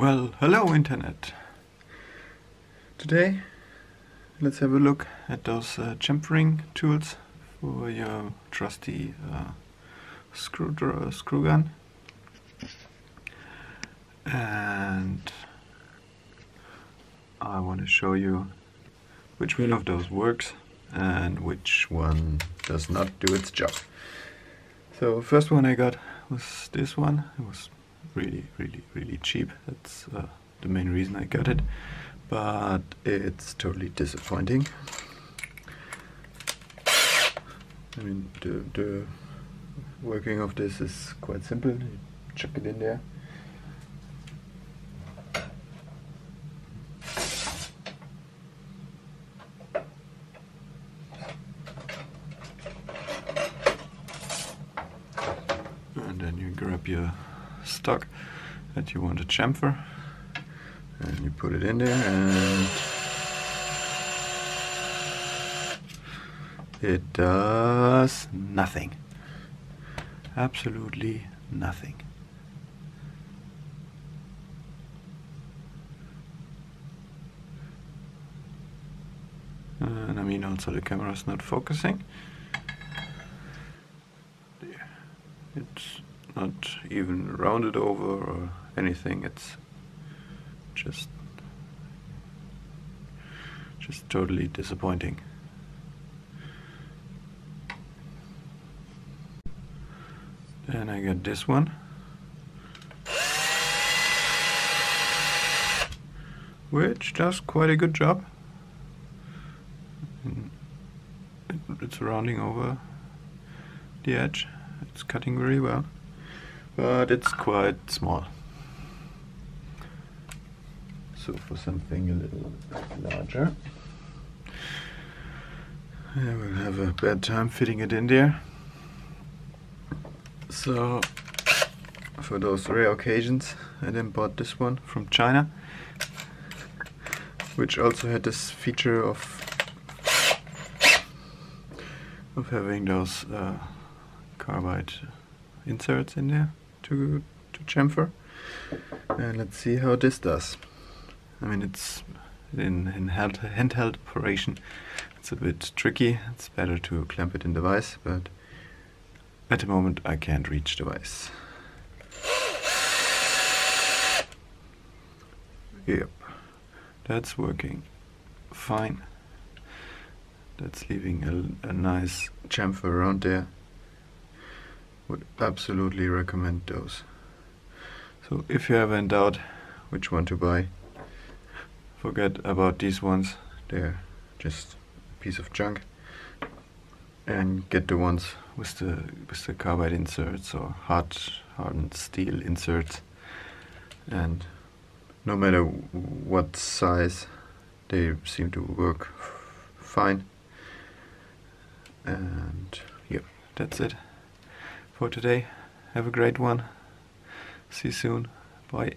Well, hello Internet. Today, let's have a look at those uh, chamfering tools for your trusty uh, screw, uh, screw gun. And I want to show you which one of those works and which one does not do its job. So first one I got was this one. It was really, really, really cheap. That's uh, the main reason I got it. But it's totally disappointing. I mean, the, the working of this is quite simple. You chuck it in there. And then you grab your stock that you want to chamfer. And you put it in there and it does nothing. Absolutely nothing. And I mean also the camera is not focusing. It's not even rounded over or anything. It's just just totally disappointing. Then I got this one. Which does quite a good job. It's rounding over the edge. It's cutting very well but it's quite small. So for something a little larger, I will have a bad time fitting it in there. So for those rare occasions, I then bought this one from China, which also had this feature of of having those uh, carbide inserts in there to to chamfer. And let's see how this does. I mean it's in, in hand, handheld operation. It's a bit tricky. It's better to clamp it in the vise but at the moment I can't reach the vise. Yep. That's working. Fine. That's leaving a, a nice chamfer around there would absolutely recommend those. So if you have in doubt which one to buy, forget about these ones. They're just a piece of junk. And get the ones with the with the carbide inserts or hard hardened steel inserts. And no matter what size, they seem to work fine. And yep, that's it for today. Have a great one. See you soon. Bye.